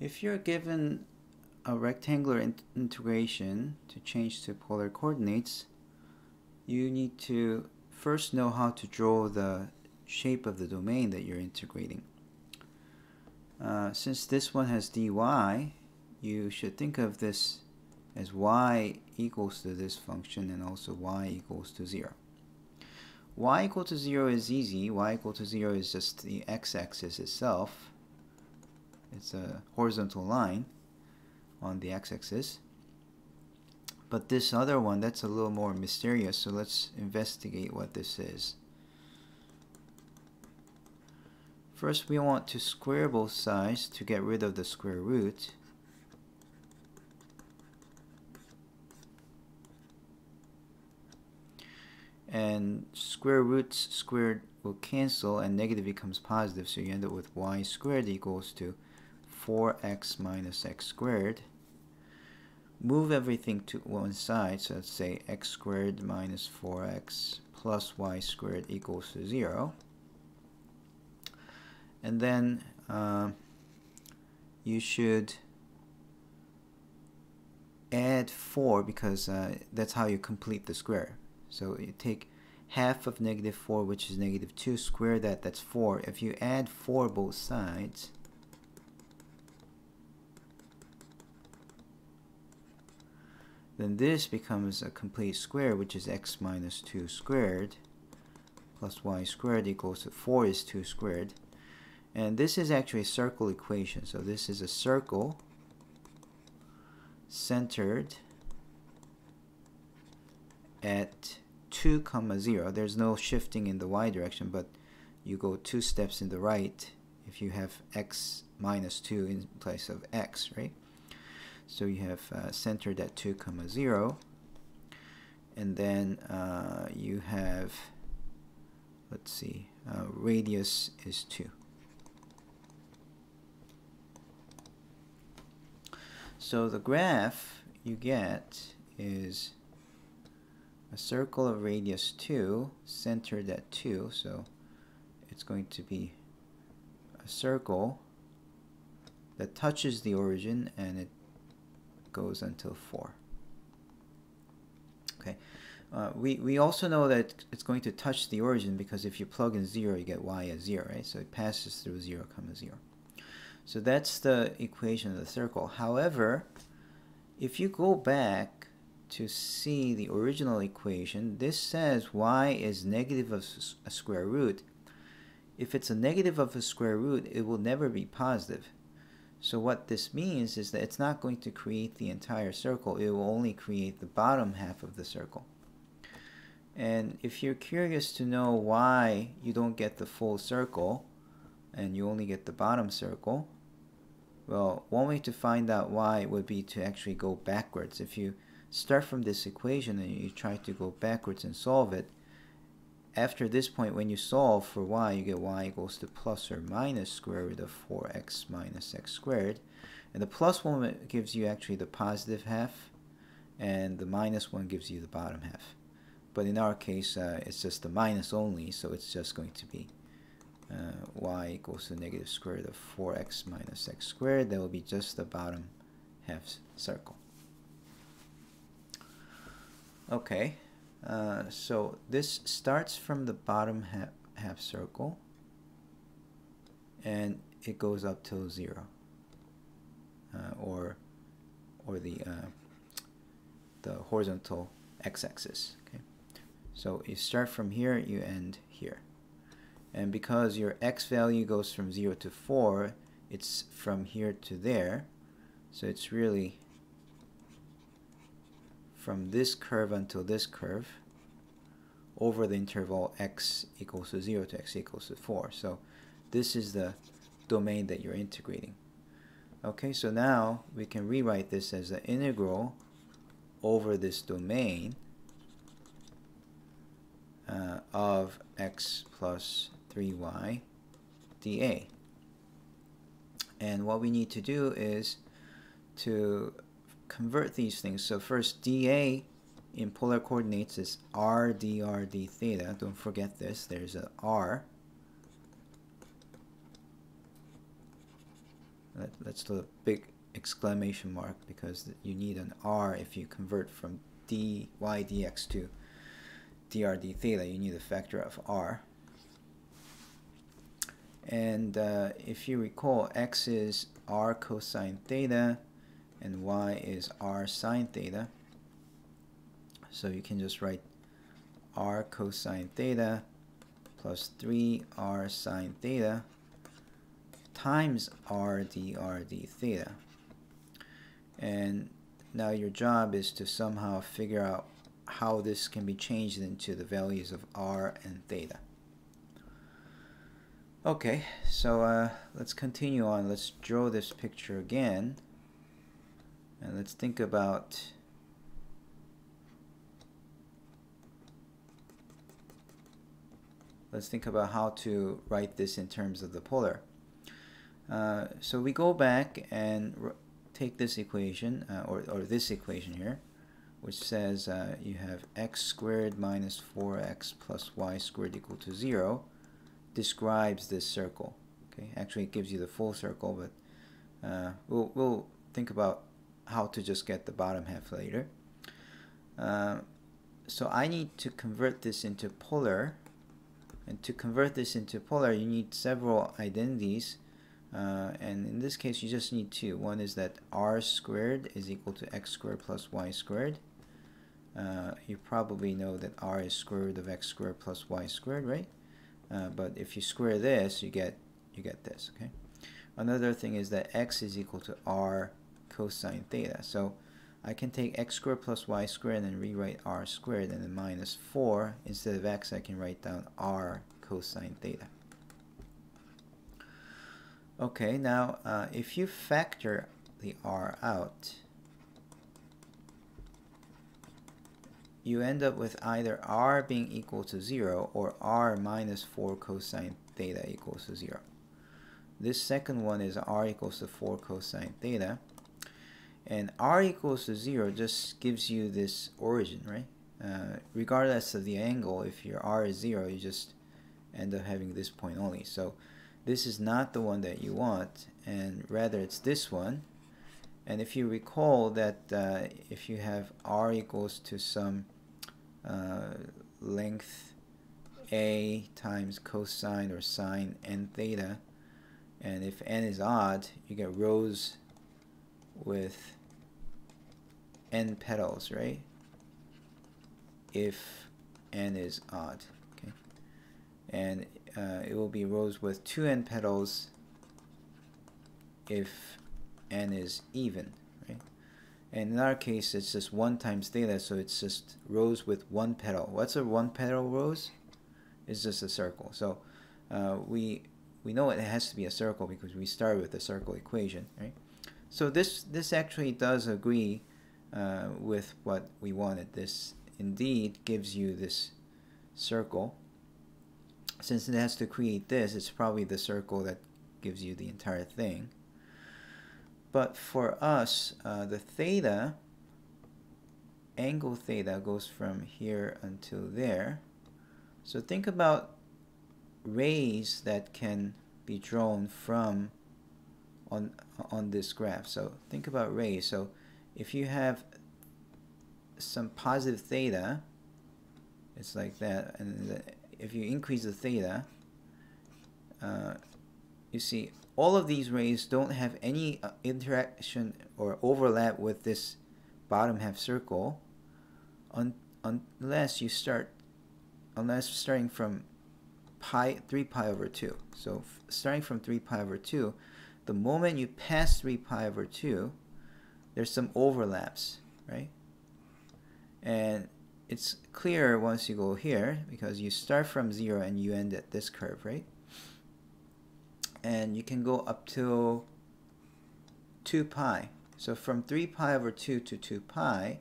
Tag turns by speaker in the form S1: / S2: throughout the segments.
S1: If you're given a rectangular in integration to change to polar coordinates, you need to first know how to draw the shape of the domain that you're integrating. Uh, since this one has dy, you should think of this as y equals to this function and also y equals to 0. y equal to 0 is easy. y equal to 0 is just the x-axis itself. It's a horizontal line on the x-axis. But this other one, that's a little more mysterious, so let's investigate what this is. First, we want to square both sides to get rid of the square root. And square roots squared will cancel and negative becomes positive, so you end up with y squared equals to 4x minus x squared. Move everything to one side, so let's say x squared minus 4x plus y squared equals to 0. And then uh, you should add 4 because uh, that's how you complete the square. So you take half of negative 4, which is negative 2, square that, that's 4. If you add 4 both sides, then this becomes a complete square, which is x minus 2 squared plus y squared equals to 4 is 2 squared. And this is actually a circle equation. So this is a circle centered at 2 comma 0. There's no shifting in the y direction, but you go two steps in the right if you have x minus 2 in place of x, right? So you have uh, centered at 2 comma 0 and then uh, you have let's see uh, radius is 2 so the graph you get is a circle of radius 2 centered at 2 so it's going to be a circle that touches the origin and it goes until 4. Okay. Uh, we, we also know that it's going to touch the origin because if you plug in 0, you get y as 0, right? So it passes through 0, comma 0. So that's the equation of the circle. However, if you go back to see the original equation, this says y is negative of a square root. If it's a negative of a square root, it will never be positive. So what this means is that it's not going to create the entire circle. It will only create the bottom half of the circle. And if you're curious to know why you don't get the full circle and you only get the bottom circle, well, one way to find out why would be to actually go backwards. If you start from this equation and you try to go backwards and solve it, after this point, when you solve for y, you get y equals to plus or minus square root of 4x minus x squared. And the plus one gives you actually the positive half, and the minus one gives you the bottom half. But in our case, uh, it's just the minus only, so it's just going to be uh, y equals to negative square root of 4x minus x squared. That will be just the bottom half circle. Okay. Uh, so this starts from the bottom half, half circle and it goes up till zero uh, or or the uh, the horizontal x-axis okay? So you start from here you end here. And because your x value goes from 0 to 4 it's from here to there so it's really from this curve until this curve over the interval x equals to 0 to x equals to 4. So this is the domain that you're integrating. Okay, so now we can rewrite this as the integral over this domain uh, of x plus 3y dA. And what we need to do is to convert these things. So first dA in polar coordinates is r dr d theta. Don't forget this. There's a r. Let, let's do a big exclamation mark because you need an r if you convert from dy dx to dr d theta. You need a factor of r. And uh, if you recall, x is r cosine theta and y is r sine theta. So you can just write r cosine theta plus 3r sine theta times r dr d theta. And now your job is to somehow figure out how this can be changed into the values of r and theta. Okay, so uh, let's continue on. Let's draw this picture again. And let's think about let's think about how to write this in terms of the polar. Uh, so we go back and take this equation, uh, or, or this equation here, which says uh, you have x squared minus 4x plus y squared equal to 0, describes this circle. Okay, Actually it gives you the full circle, but uh, we'll, we'll think about how to just get the bottom half later. Uh, so I need to convert this into polar and to convert this into polar, you need several identities. Uh, and in this case, you just need two. One is that r squared is equal to x squared plus y squared. Uh, you probably know that r is square root of x squared plus y squared, right? Uh, but if you square this, you get you get this. Okay. Another thing is that x is equal to r cosine theta. So I can take x squared plus y squared and rewrite r squared and then minus 4. Instead of x, I can write down r cosine theta. Okay, now uh, if you factor the r out, you end up with either r being equal to 0 or r minus 4 cosine theta equals to 0. This second one is r equals to 4 cosine theta. And r equals to 0 just gives you this origin, right? Uh, regardless of the angle, if your r is 0, you just end up having this point only. So this is not the one that you want, and rather it's this one. And if you recall that uh, if you have r equals to some uh, length a times cosine or sine n theta, and if n is odd, you get rose with n petals, right? If n is odd, okay? And uh, it will be rose with two n petals if n is even, right? And in our case, it's just 1 times theta, so it's just rose with one petal. What's a one petal rose? It's just a circle. So uh, we we know it has to be a circle because we start with the circle equation, right? So this this actually does agree uh, with what we wanted. This indeed gives you this circle. Since it has to create this, it's probably the circle that gives you the entire thing. But for us, uh, the theta, angle theta goes from here until there. So think about rays that can be drawn from on on this graph. So think about rays. So if you have some positive theta, it's like that, and if you increase the theta, uh, you see all of these rays don't have any uh, interaction or overlap with this bottom half circle un unless you start unless starting from pi 3 pi over 2 so starting from 3 pi over 2 the moment you pass 3 pi over 2 there's some overlaps, right? And it's clear once you go here because you start from 0 and you end at this curve, right? And you can go up to 2 pi. So from 3 pi over 2 to 2 pi,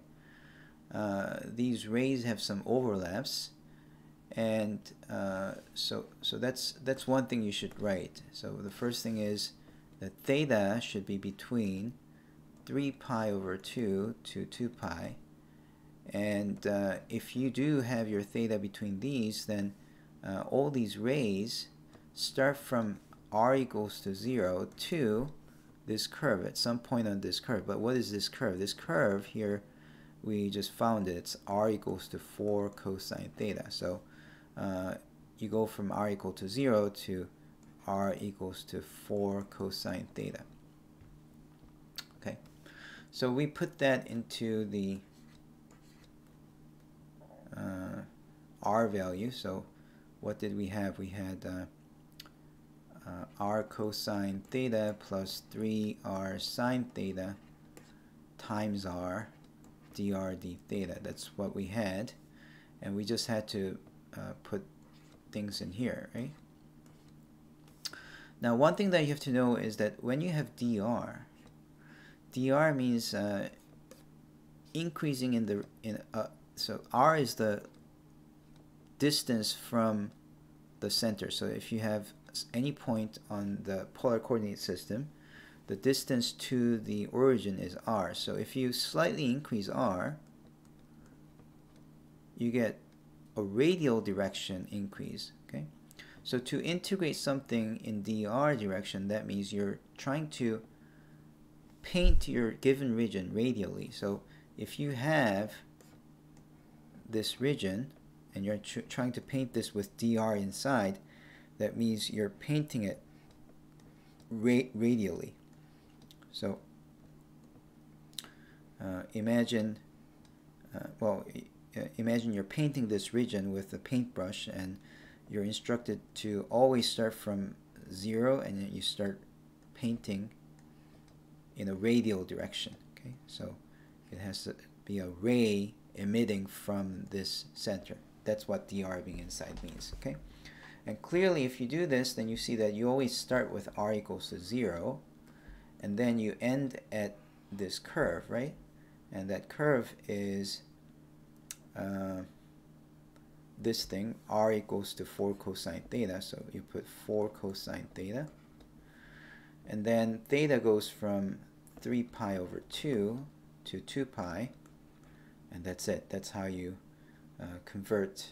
S1: uh, these rays have some overlaps and uh, so so that's that's one thing you should write so the first thing is that theta should be between 3 pi over 2 to 2 pi. And uh, if you do have your theta between these, then uh, all these rays start from r equals to 0 to this curve at some point on this curve. But what is this curve? This curve here, we just found it. It's r equals to 4 cosine theta. So uh, you go from r equal to 0 to r equals to 4 cosine theta. Okay, so we put that into the uh, r value. So what did we have? We had uh, uh, r cosine theta plus 3r sine theta times r dr d theta. That's what we had. And we just had to uh, put things in here, right? Now, one thing that you have to know is that when you have dr, dr means uh, increasing in the in uh, so r is the distance from the center. So if you have any point on the polar coordinate system, the distance to the origin is r. So if you slightly increase r, you get a radial direction increase. Okay, so to integrate something in dr direction, that means you're trying to paint your given region radially. So if you have this region and you're tr trying to paint this with dr inside, that means you're painting it ra radially. So uh, imagine, uh, well, uh, imagine you're painting this region with a paintbrush and you're instructed to always start from zero and then you start painting in a radial direction. Okay, so it has to be a ray emitting from this center. That's what dr being inside means. Okay. And clearly, if you do this, then you see that you always start with r equals to 0, and then you end at this curve, right? And that curve is uh, this thing, r equals to 4 cosine theta, so you put 4 cosine theta. And then theta goes from 3 pi over 2 to 2 pi, and that's it. That's how you uh, convert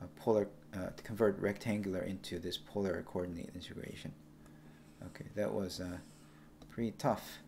S1: a polar uh, convert rectangular into this polar coordinate integration. Okay, that was uh, pretty tough.